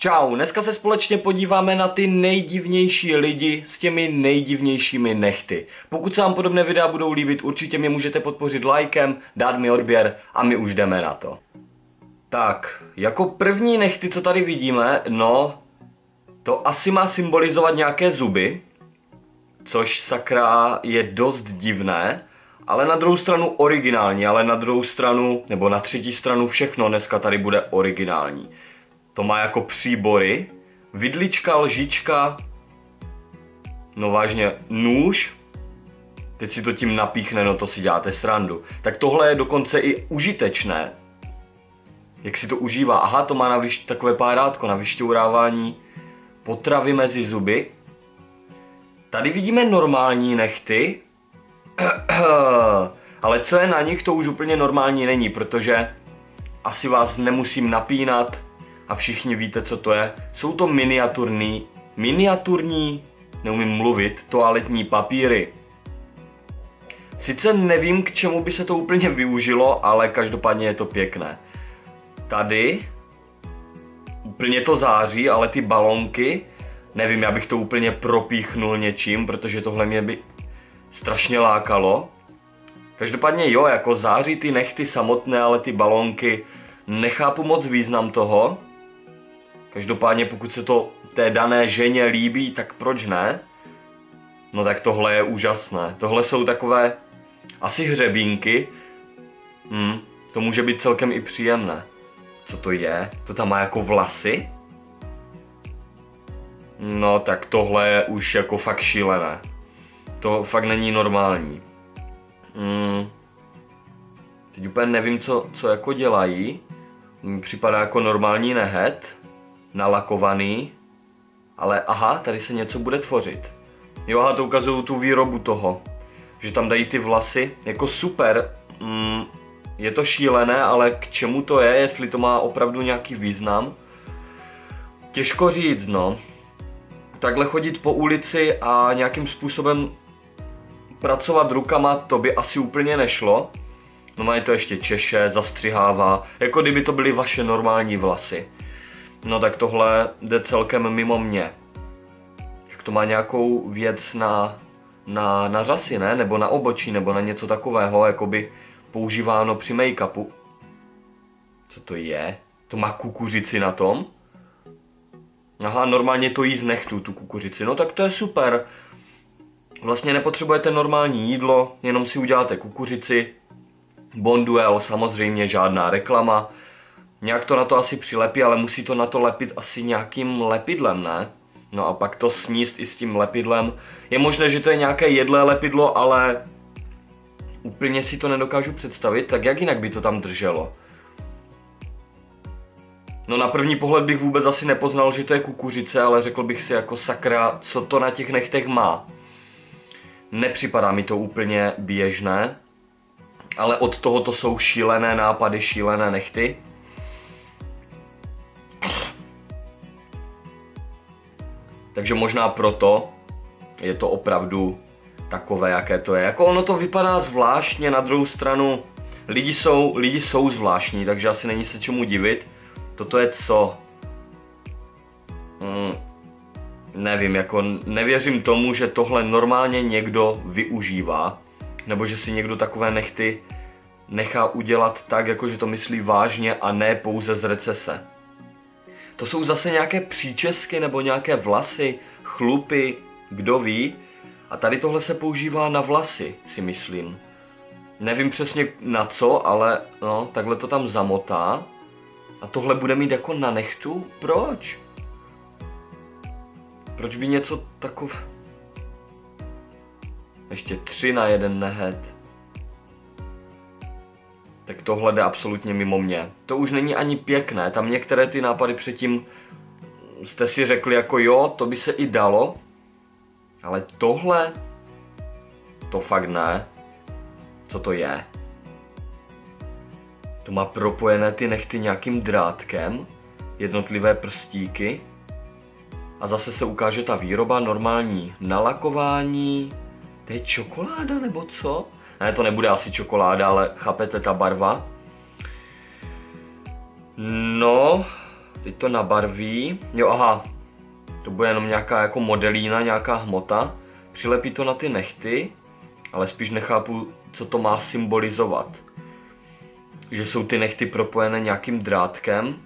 Čau, dneska se společně podíváme na ty nejdivnější lidi s těmi nejdivnějšími nechty. Pokud se vám podobné videa budou líbit, určitě mě můžete podpořit lajkem, dát mi odběr a my už jdeme na to. Tak, jako první nechty, co tady vidíme, no, to asi má symbolizovat nějaké zuby, což sakra je dost divné, ale na druhou stranu originální, ale na druhou stranu, nebo na třetí stranu všechno dneska tady bude originální. To má jako příbory, vidlička, lžička, no vážně, nůž, teď si to tím napíchne, no to si děláte srandu. Tak tohle je dokonce i užitečné. Jak si to užívá? Aha, to má na vyš- takové párátko na vyšťourávání potravy mezi zuby. Tady vidíme normální nechty, ale co je na nich, to už úplně normální není, protože asi vás nemusím napínat a všichni víte, co to je. Jsou to miniaturní, miniaturní, neumím mluvit, toaletní papíry. Sice nevím, k čemu by se to úplně využilo, ale každopádně je to pěkné. Tady úplně to září, ale ty balonky, nevím, já bych to úplně propíchnul něčím, protože tohle mě by strašně lákalo. Každopádně jo, jako září ty nechty samotné, ale ty balonky, nechápu moc význam toho. Každopádně pokud se to té dané ženě líbí, tak proč ne? No tak tohle je úžasné. Tohle jsou takové asi hřebínky. Hm, to může být celkem i příjemné. Co to je? To tam má jako vlasy? No tak tohle je už jako fakt šílené. To fakt není normální. Hmm. Teď úplně nevím, co, co jako dělají. Mi připadá jako normální nehet, nalakovaný. Ale aha, tady se něco bude tvořit. Jo, aha, to ukazují tu výrobu toho. Že tam dají ty vlasy. Jako super. Hmm. Je to šílené, ale k čemu to je, jestli to má opravdu nějaký význam? Těžko říct, no. Takhle chodit po ulici a nějakým způsobem pracovat rukama, to by asi úplně nešlo. No mají to ještě češe, zastřihává, jako kdyby to byly vaše normální vlasy. No tak tohle jde celkem mimo mě. Že to má nějakou věc na, na, na řasy, ne? Nebo na obočí, nebo na něco takového, jakoby používáno při make-upu. Co to je? To má kukuřici na tom? Aha, normálně to jí z nechtu, tu kukuřici. No tak to je super. Vlastně nepotřebujete normální jídlo, jenom si uděláte kukuřici. Bonduel, samozřejmě žádná reklama. Nějak to na to asi přilepí, ale musí to na to lepit asi nějakým lepidlem, ne? No a pak to sníst i s tím lepidlem. Je možné, že to je nějaké jedlé lepidlo, ale úplně si to nedokážu představit, tak jak jinak by to tam drželo? No na první pohled bych vůbec asi nepoznal, že to je kukuřice, ale řekl bych si jako sakra, co to na těch nechtech má. Nepřipadá mi to úplně běžné, ale od toho to jsou šílené nápady, šílené nechty. Takže možná proto je to opravdu takové, jaké to je. Jako ono to vypadá zvláštně, na druhou stranu lidi jsou, lidi jsou zvláštní, takže asi není se čemu divit. Toto je co? Hmm, nevím, jako nevěřím tomu, že tohle normálně někdo využívá, nebo že si někdo takové nechty nechá udělat tak, jako že to myslí vážně a ne pouze z recese. To jsou zase nějaké příčesky nebo nějaké vlasy, chlupy, kdo ví. A tady tohle se používá na vlasy, si myslím. Nevím přesně na co, ale no, takhle to tam zamotá. A tohle bude mít jako na nechtu? Proč? Proč by něco takové... Ještě tři na jeden nehet. Tak tohle jde absolutně mimo mě. To už není ani pěkné, tam některé ty nápady předtím jste si řekli jako jo, to by se i dalo. Ale tohle, to fakt ne. Co to je? To má propojené ty nechty nějakým drátkem, jednotlivé prstíky. A zase se ukáže ta výroba, normální nalakování. To je čokoláda nebo co? Ne, to nebude asi čokoláda, ale chápete ta barva? No, teď to nabarví. Jo, aha, to bude jenom nějaká jako modelína, nějaká hmota. Přilepí to na ty nechty, ale spíš nechápu, co to má symbolizovat. Že jsou ty nechty propojené nějakým drátkem.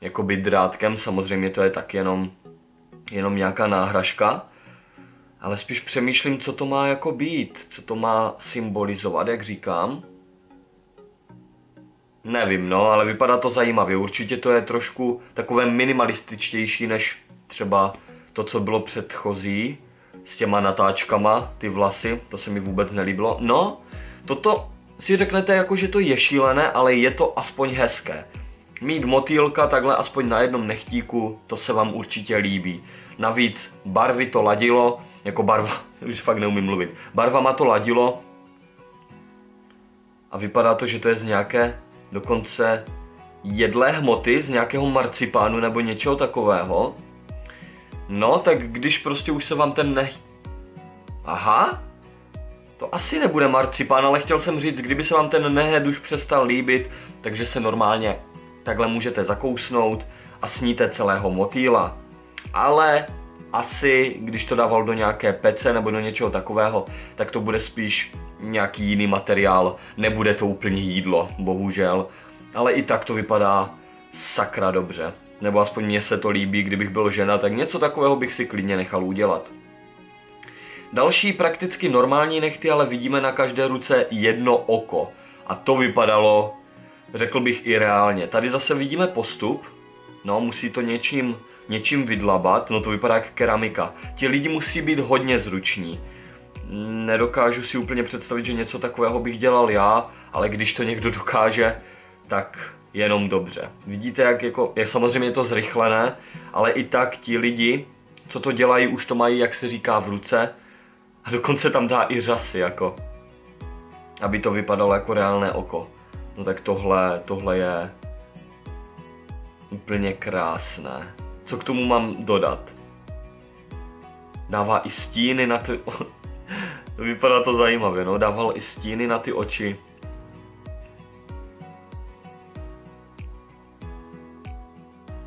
Jakoby drátkem, samozřejmě to je tak jenom, jenom nějaká náhražka. Ale spíš přemýšlím, co to má jako být, co to má symbolizovat, jak říkám. Nevím, no, ale vypadá to zajímavě. Určitě to je trošku takové minimalističtější než třeba to, co bylo předchozí s těma natáčkama, ty vlasy, to se mi vůbec nelíbilo. No, toto si řeknete jako, že to je šílené, ale je to aspoň hezké. Mít motýlka takhle aspoň na jednom nechtíku, to se vám určitě líbí. Navíc barvy to ladilo, jako barva, už fakt neumím mluvit. Barva má to ladilo a vypadá to, že to je z nějaké dokonce jedlé hmoty, z nějakého marcipánu nebo něčeho takového. No, tak když prostě už se vám ten nech... Aha, to asi nebude marcipán, ale chtěl jsem říct, kdyby se vám ten nehed už přestal líbit, takže se normálně takhle můžete zakousnout a sníte celého motýla. Ale asi, když to dával do nějaké pece nebo do něčeho takového, tak to bude spíš nějaký jiný materiál, nebude to úplně jídlo, bohužel. Ale i tak to vypadá sakra dobře. Nebo aspoň mně se to líbí, kdybych byl žena, tak něco takového bych si klidně nechal udělat. Další prakticky normální nechty, ale vidíme na každé ruce jedno oko. A to vypadalo, řekl bych i reálně. Tady zase vidíme postup, no musí to něčím něčím vydlabat, no to vypadá jak keramika. Ti lidi musí být hodně zruční. Nedokážu si úplně představit, že něco takového bych dělal já, ale když to někdo dokáže, tak jenom dobře. Vidíte, jak jako, je samozřejmě to zrychlené, ale i tak ti lidi, co to dělají, už to mají, jak se říká, v ruce a dokonce tam dá i řasy, jako, aby to vypadalo jako reálné oko. No tak tohle, tohle je úplně krásné. Co k tomu mám dodat? Dává i stíny na ty... Vypadá to zajímavě, no. Dával i stíny na ty oči.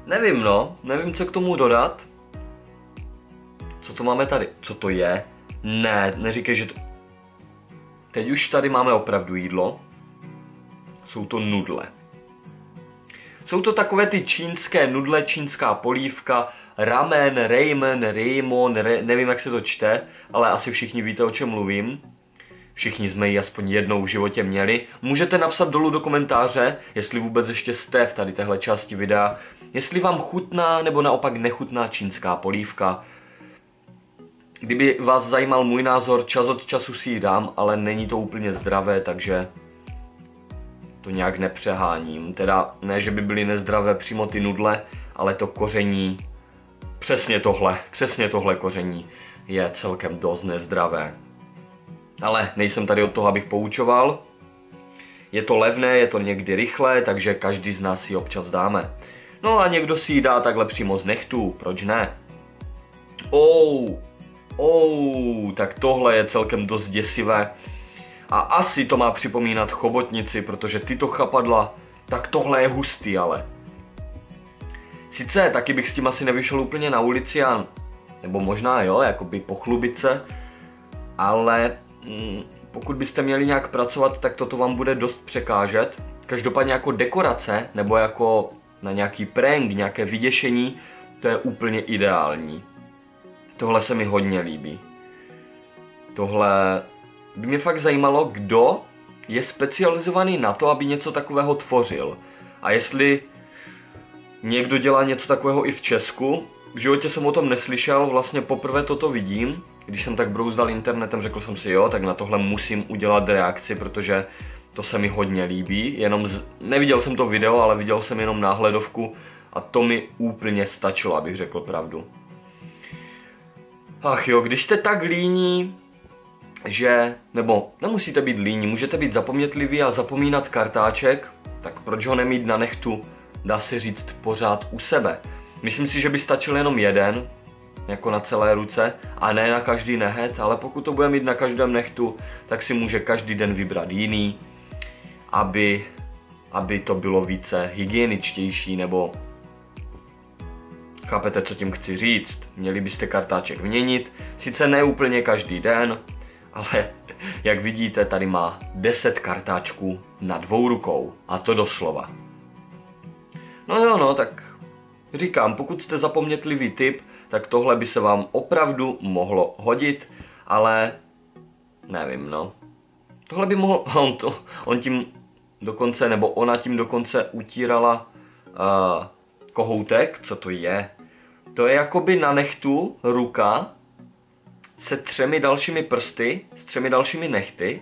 Nevím, no. Nevím, co k tomu dodat. Co to máme tady? Co to je? Ne, neříkej, že to... Teď už tady máme opravdu jídlo. Jsou to nudle. Jsou to takové ty čínské nudle, čínská polívka, ramen, ramen, raimon, re, nevím jak se to čte, ale asi všichni víte o čem mluvím. Všichni jsme ji aspoň jednou v životě měli. Můžete napsat dolů do komentáře, jestli vůbec ještě jste v tady téhle části videa, jestli vám chutná nebo naopak nechutná čínská polívka. Kdyby vás zajímal můj názor, čas od času si ji dám, ale není to úplně zdravé, takže to nějak nepřeháním. Teda ne, že by byly nezdravé přímo ty nudle, ale to koření, přesně tohle, přesně tohle koření je celkem dost nezdravé. Ale nejsem tady od toho, abych poučoval. Je to levné, je to někdy rychlé, takže každý z nás si občas dáme. No a někdo si ji dá takhle přímo z nechtů, proč ne? Oh, oh, tak tohle je celkem dost děsivé. A asi to má připomínat chobotnici, protože tyto chapadla, tak tohle je hustý ale. Sice taky bych s tím asi nevyšel úplně na ulici a, nebo možná jo, jakoby pochlubit se, ale mm, pokud byste měli nějak pracovat, tak toto vám bude dost překážet. Každopádně jako dekorace, nebo jako na nějaký prank, nějaké vyděšení, to je úplně ideální. Tohle se mi hodně líbí. Tohle by mě fakt zajímalo, kdo je specializovaný na to, aby něco takového tvořil. A jestli někdo dělá něco takového i v Česku, v životě jsem o tom neslyšel, vlastně poprvé toto vidím. Když jsem tak brouzdal internetem, řekl jsem si jo, tak na tohle musím udělat reakci, protože to se mi hodně líbí. Jenom z... neviděl jsem to video, ale viděl jsem jenom náhledovku a to mi úplně stačilo, abych řekl pravdu. Ach jo, když jste tak líní, že, nebo nemusíte být líní, můžete být zapomnětliví a zapomínat kartáček, tak proč ho nemít na nechtu, dá se říct, pořád u sebe. Myslím si, že by stačil jenom jeden, jako na celé ruce, a ne na každý nehet, ale pokud to bude mít na každém nechtu, tak si může každý den vybrat jiný, aby, aby to bylo více hygieničtější, nebo Chápete, co tím chci říct? Měli byste kartáček měnit, sice ne úplně každý den, ale jak vidíte, tady má 10 kartáčků na dvou rukou. A to doslova. No jo, no, tak říkám, pokud jste zapomnětlivý typ, tak tohle by se vám opravdu mohlo hodit, ale nevím, no. Tohle by mohl, on, to, on tím dokonce, nebo ona tím dokonce utírala uh, kohoutek, co to je? To je jakoby na nechtu ruka se třemi dalšími prsty, s třemi dalšími nechty.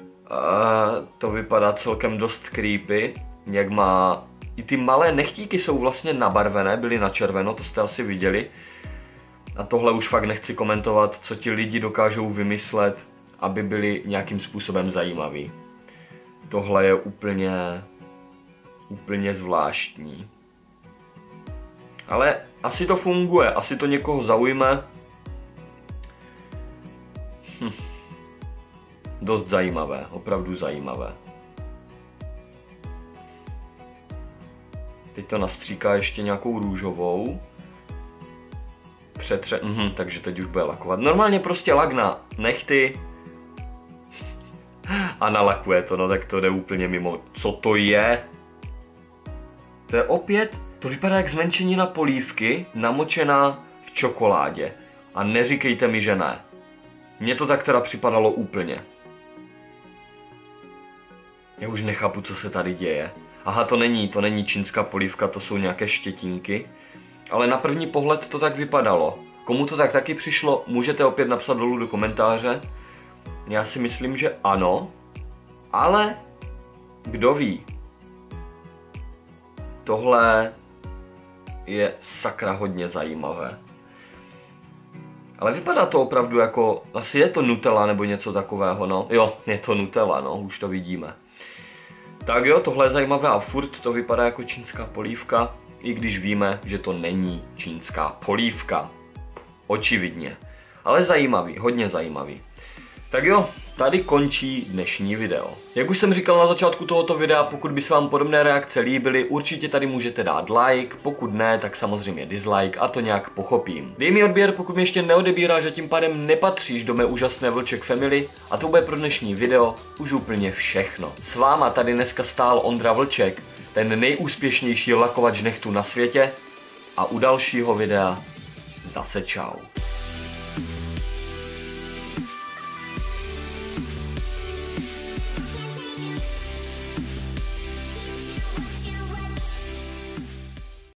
Uh, to vypadá celkem dost creepy, jak má... I ty malé nechtíky jsou vlastně nabarvené, byly na červeno, to jste asi viděli. A tohle už fakt nechci komentovat, co ti lidi dokážou vymyslet, aby byli nějakým způsobem zajímaví. Tohle je úplně, úplně zvláštní. Ale asi to funguje, asi to někoho zaujme. Dost zajímavé, opravdu zajímavé. Teď to nastříká ještě nějakou růžovou. Přetře... Mhm, takže teď už bude lakovat. Normálně prostě lagna nechty a nalakuje to, no tak to jde úplně mimo. Co to je? To je opět, to vypadá jak zmenšenina polívky namočená v čokoládě. A neříkejte mi, že ne. Mně to tak teda připadalo úplně. Já už nechápu, co se tady děje. Aha, to není, to není čínská polívka, to jsou nějaké štětinky. Ale na první pohled to tak vypadalo. Komu to tak taky přišlo, můžete opět napsat dolů do komentáře. Já si myslím, že ano, ale kdo ví. Tohle je sakra hodně zajímavé. Ale vypadá to opravdu jako, asi je to Nutella nebo něco takového, no. Jo, je to Nutella, no, už to vidíme. Tak jo, tohle je zajímavé a furt to vypadá jako čínská polívka, i když víme, že to není čínská polívka. Očividně. Ale zajímavý, hodně zajímavý. Tak jo, tady končí dnešní video. Jak už jsem říkal na začátku tohoto videa, pokud by se vám podobné reakce líbily, určitě tady můžete dát like, pokud ne, tak samozřejmě dislike a to nějak pochopím. Dej mi odběr, pokud mi ještě neodebíráš a tím pádem nepatříš do mé úžasné Vlček Family a to bude pro dnešní video už úplně všechno. S váma tady dneska stál Ondra Vlček, ten nejúspěšnější lakovač nechtů na světě a u dalšího videa zase čau.